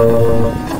Thank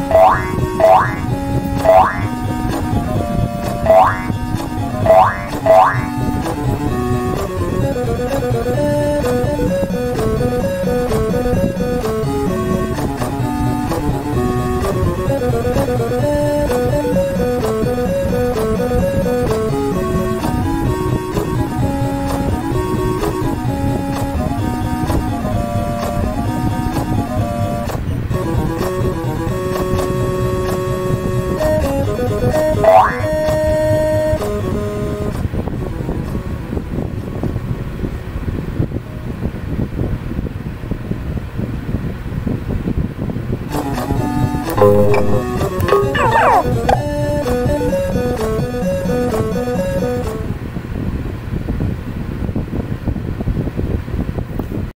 Thank you. Música